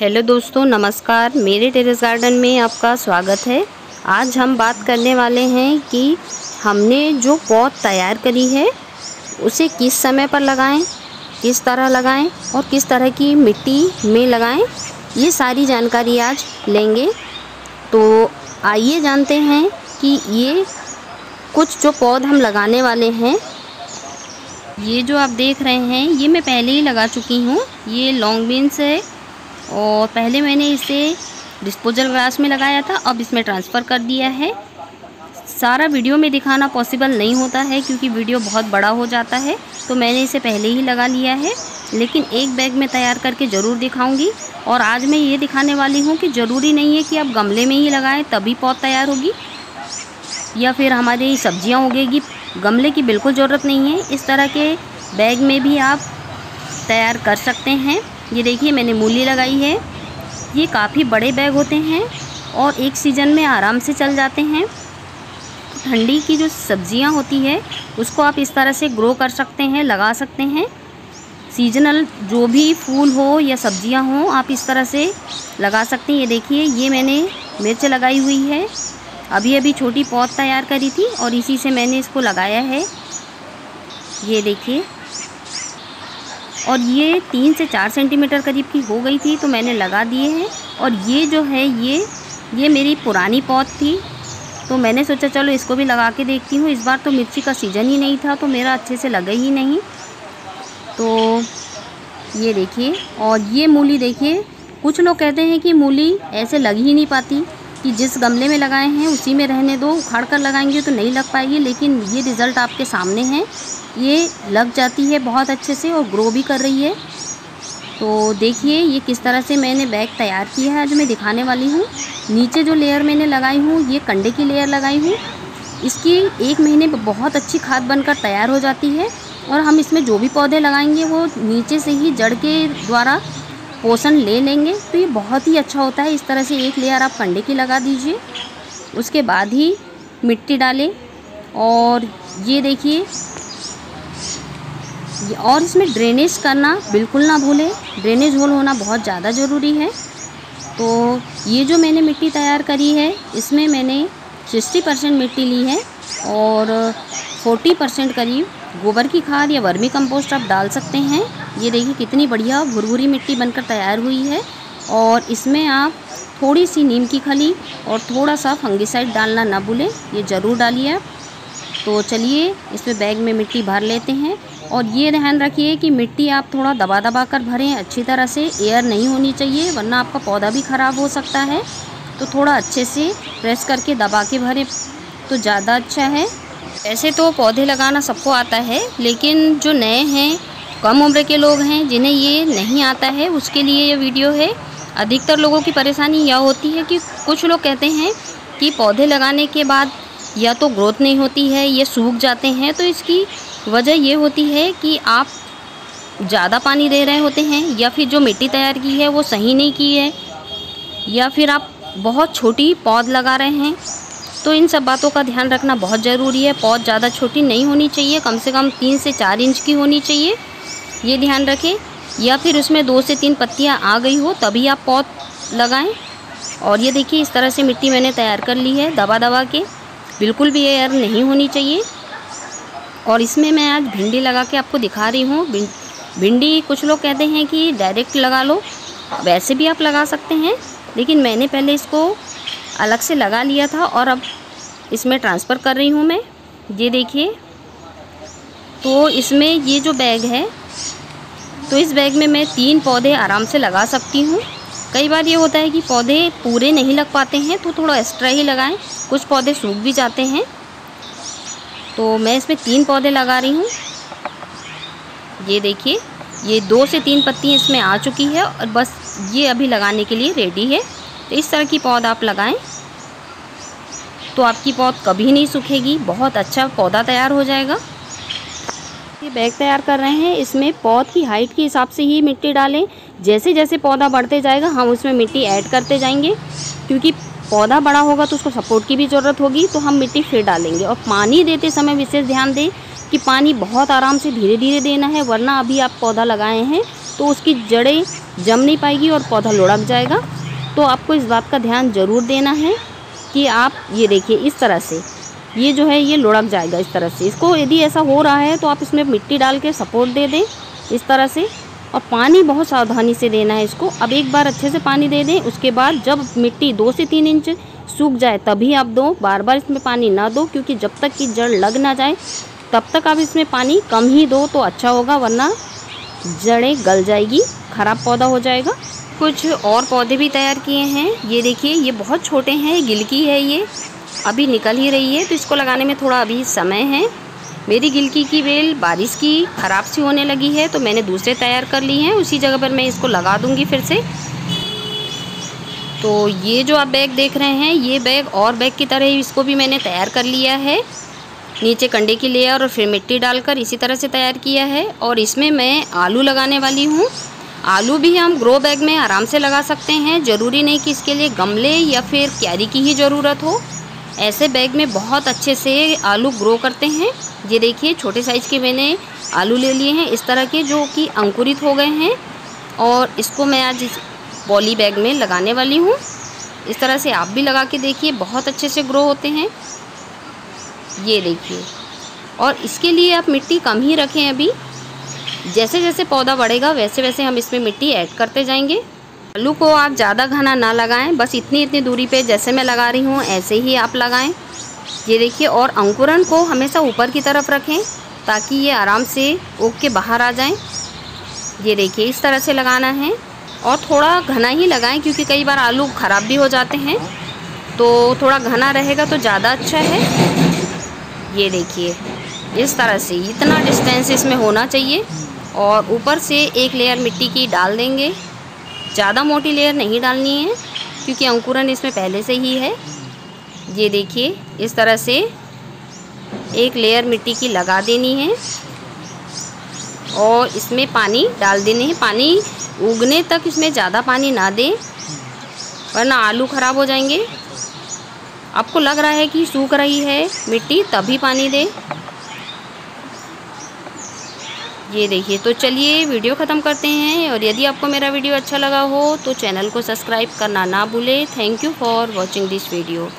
Hello दोस्तों नमस्कार। मेरे टेरेस गार्डन में आपका स्वागत है। आज हम बात करने वाले हैं कि हमने जो पौध तैयार करी है उसे किस समय पर लगाएँ, किस तरह लगाएँ और किस तरह की मिट्टी में लगाएँ ये सारी जानकारी आज लेंगे। तो आइए जानते हैं कि ये कुछ जो पौध हम लगाने वाले हैं ये जो आप देख रहे हैं ये मैं पहले ही लगा चुकी हूँ। ये लॉन्ग बीन्स है और पहले मैंने इसे डिस्पोजल ग्लास में लगाया था, अब इसमें ट्रांसफ़र कर दिया है। सारा वीडियो में दिखाना पॉसिबल नहीं होता है, क्योंकि वीडियो बहुत बड़ा हो जाता है तो मैंने इसे पहले ही लगा लिया है। लेकिन एक बैग में तैयार करके ज़रूर दिखाऊँगी, और आज मैं ये दिखाने वाली हूँ कि ज़रूरी नहीं है कि आप गमले में ही लगाएँ, तभी पौध तैयार होगी, या फिर हमारी सब्ज़ियाँ उगेगी। गमले की बिल्कुल ज़रूरत नहीं है, इस तरह के बैग में भी आप तैयार कर सकते हैं। ये देखिए, मैंने मूली लगाई है। ये काफ़ी बड़े बैग होते हैं और एक सीज़न में आराम से चल जाते हैं। ठंडी की जो सब्ज़ियाँ होती है, उसको आप इस तरह से ग्रो कर सकते हैं, लगा सकते हैं। सीजनल जो भी फूल हो या सब्ज़ियाँ हो, आप इस तरह से लगा सकते हैं। ये देखिए, ये मैंने मिर्च लगाई हुई है। अभी अभी छोटी पौध तैयार करी थी और इसी से मैंने इसको लगाया है। ये देखिए। और ये तीन से चार सेंटीमीटर करीब की हो गई थी तो मैंने लगा दिए हैं। और ये जो है, ये ये मेरी पुरानी पौध थी। तो मैंने सोचा, चलो इसको भी लगा के देखती हूँ। इस बार तो मिर्ची का सीज़न ही नहीं था तो मेरा अच्छे से लगा ही नहीं। तो ये देखिए, और ये मूली देखिए, कुछ लोग कहते हैं कि मूली ऐसे लग ही नहीं पाती। कि जिस गमले में लगाए हैं, उसी में रहने दो, उखाड़ कर लगाएँगे तो नहीं लग पाएगी, लेकिन ये रिज़ल्ट आपके सामने है। ये लग जाती है बहुत अच्छे से और ग्रो भी कर रही है। तो देखिए, ये किस तरह से मैंने बैग तैयार किया है, आज मैं दिखाने वाली हूँ। नीचे जो लेयर मैंने लगाई हूँ, ये कंडे की लेयर लगाई हूँ। इसकी एक महीने में बहुत अच्छी खाद बनकर तैयार हो जाती है और हम इसमें जो भी पौधे लगाएँगे, वो नीचे से ही जड़ के द्वारा पोषण ले लेंगे तो ये बहुत ही अच्छा होता है। इस तरह से एक लेयर आप कंडे की लगा दीजिए। उसके बाद ही मिट्टी डालें और ये देखिए और इसमें ड्रेनेज करना बिल्कुल ना भूलें। ड्रेनेज होल होना बहुत ज़्यादा ज़रूरी है। तो ये जो मैंने मिट्टी तैयार करी है, इसमें मैंने सिक्सटी परसेंट मिट्टी ली है और फोर्टी परसेंट करीब गोबर की खाद या वर्मी कंपोस्ट आप डाल सकते हैं। ये देखिए कितनी बढ़िया भुरभुरी मिट्टी बनकर तैयार हुई है और इसमें आप थोड़ी सी नीम की खली और थोड़ा सा फंगिसाइड डालना ना भूलें, ये ज़रूर डालिए आप। तो चलिए इसमें बैग में मिट्टी भर लेते हैं और ये ध्यान रखिए कि मिट्टी आप थोड़ा दबा दबा कर भरें, अच्छी तरह से एयर नहीं होनी चाहिए, वरना आपका पौधा भी ख़राब हो सकता है। तो थोड़ा अच्छे से प्रेस करके दबा के भरें तो ज़्यादा अच्छा है। ऐसे तो पौधे लगाना सबको आता है, लेकिन जो नए हैं कम उम्र के लोग हैं, जिन्हें ये नहीं आता है, उसके लिए ये वीडियो है। अधिकतर लोगों की परेशानी यह होती है कि कुछ लोग कहते हैं कि पौधे लगाने के बाद या तो ग्रोथ नहीं होती है, ये सूख जाते हैं तो इसकी वजह ये होती है कि आप ज़्यादा पानी दे रहे होते हैं या फिर जो मिट्टी तैयार की है वो सही नहीं की है, या फिर आप बहुत छोटी पौध लगा रहे हैं। तो इन सब बातों का ध्यान रखना बहुत ज़रूरी है, पौध ज़्यादा छोटी नहीं होनी चाहिए, कम से कम तीन से चार इंच की होनी चाहिए। ये ध्यान रखें, या फिर उसमें दो से तीन पत्तियाँ आ गई हो, तभी आप पौध लगाएँ। और ये देखिए, इस तरह से मिट्टी मैंने तैयार कर ली है दबा दबा के। बिल्कुल भी एयर नहीं होनी चाहिए। और इसमें मैं आज भिंडी लगा के आपको दिखा रही हूँ। भिंडी कुछ लोग कहते हैं कि डायरेक्ट लगा लो, वैसे भी आप लगा सकते हैं, लेकिन मैंने पहले इसको अलग से लगा लिया था और अब इसमें ट्रांसफ़र कर रही हूँ मैं। ये देखिए तो इसमें ये जो बैग है तो इस बैग में मैं तीन पौधे आराम से लगा सकती हूँ। कई बार ये होता है कि पौधे पूरे नहीं लग पाते हैं तो थोड़ा एक्स्ट्रा ही लगाएँ। कुछ पौधे सूख भी जाते हैं। तो मैं इसमें तीन पौधे लगा रही हूँ। ये देखिए, ये दो से तीन पत्ती इसमें आ चुकी है और बस ये अभी लगाने के लिए रेडी है। तो इस तरह की पौध आप लगाएँ। तो आपकी पौध कभी नहीं सूखेगी, बहुत अच्छा पौधा तैयार हो जाएगा। ये बैग तैयार कर रहे हैं। इसमें पौध की हाइट के हिसाब से ही मिट्टी डालें। जैसे जैसे पौधा बढ़ते जाएगा, हम उसमें मिट्टी ऐड करते जाएँगे। क्योंकि पौधा बड़ा होगा तो उसको सपोर्ट की भी ज़रूरत होगी तो हम मिट्टी फिर डालेंगे। और पानी देते समय विशेष ध्यान दें कि पानी बहुत आराम से धीरे धीरे देना है, वरना अभी आप पौधा लगाए हैं तो उसकी जड़ें जम नहीं पाएगी और पौधा लुढ़क जाएगा। तो आपको इस बात का ध्यान ज़रूर देना है कि आप ये देखिए इस तरह से। ये जो है, ये लुढ़क जाएगा इस तरह से। इसको यदि ऐसा हो रहा है तो आप इसमें मिट्टी डाल के सपोर्ट दे दें इस तरह से। और पानी बहुत सावधानी से देना है इसको। अब एक बार अच्छे से पानी दे दें, उसके बाद जब मिट्टी दो से तीन इंच सूख जाए, तभी आप दो बार बार इसमें पानी ना दो, क्योंकि जब तक कि जड़ लग ना जाए, तब तक आप इसमें पानी कम ही दो तो अच्छा होगा, वरना जड़ें गल जाएगी, ख़राब पौधा हो जाएगा। कुछ और पौधे भी तैयार किए हैं। ये देखिए, ये बहुत छोटे हैं गिलकी है ये। अभी निकल ही रही है तो इसको लगाने में थोड़ा अभी समय है। मेरी गिलकी की बेल बारिश की ख़राब सी होने लगी है तो मैंने दूसरे तैयार कर ली हैं। उसी जगह पर मैं इसको लगा दूँगी फिर से। तो ये जो आप बैग देख रहे हैं, ये बैग और बैग की तरह इसको भी मैंने तैयार कर लिया है। नीचे कंडे की लेयर और फिर मिट्टी डालकर इसी तरह से तैयार किया है और इसमें मैं आलू लगाने वाली हूँ। आलू भी हम ग्रो बैग में आराम से लगा सकते हैं, ज़रूरी नहीं कि इसके लिए गमले या फिर क्यारी की ही ज़रूरत हो। ऐसे बैग में बहुत अच्छे से आलू ग्रो करते हैं। ये देखिए, छोटे साइज़ के मैंने आलू ले लिए हैं, इस तरह के जो कि अंकुरित हो गए हैं। और इसको मैं आज इस पॉली बैग में लगाने वाली हूँ। इस तरह से आप भी लगा के देखिए, बहुत अच्छे से ग्रो होते हैं। ये देखिए। और इसके लिए आप मिट्टी कम ही रखें अभी। जैसे जैसे पौधा बढ़ेगा वैसे वैसे हम इसमें मिट्टी ऐड करते जाएँगे। आलू को आप ज़्यादा घना ना लगाएँ, बस इतनी इतनी दूरी पे जैसे मैं लगा रही हूँ, ऐसे ही आप लगाएँ। ये देखिए, और अंकुरन को हमेशा ऊपर की तरफ़ रखें, ताकि ये आराम से उग के बाहर आ जाएँ। ये देखिए, इस तरह से लगाना है, और थोड़ा घना ही लगाएँ, क्योंकि कई बार आलू ख़राब भी हो जाते हैं। तो थोड़ा घना रहेगा तो ज़्यादा अच्छा है। ये देखिए, इस तरह से इतना डिस्टेंस इसमें होना चाहिए, और ऊपर से एक लेयर मिट्टी की डाल देंगे। ज़्यादा मोटी लेयर नहीं डालनी है, क्योंकि अंकुरन इसमें पहले से ही है। ये देखिए, इस तरह से एक लेयर मिट्टी की लगा देनी है और इसमें पानी डाल देने हैं। पानी उगने तक इसमें ज़्यादा पानी ना दें, वरना आलू ख़राब हो जाएँगे। आपको लग रहा है कि सूख रही है मिट्टी, तभी पानी दें। ये देखिए तो चलिए वीडियो ख़त्म करते हैं और यदि आपको मेरा वीडियो अच्छा लगा हो तो चैनल को सब्सक्राइब करना ना भूलें। Thank you for watching this video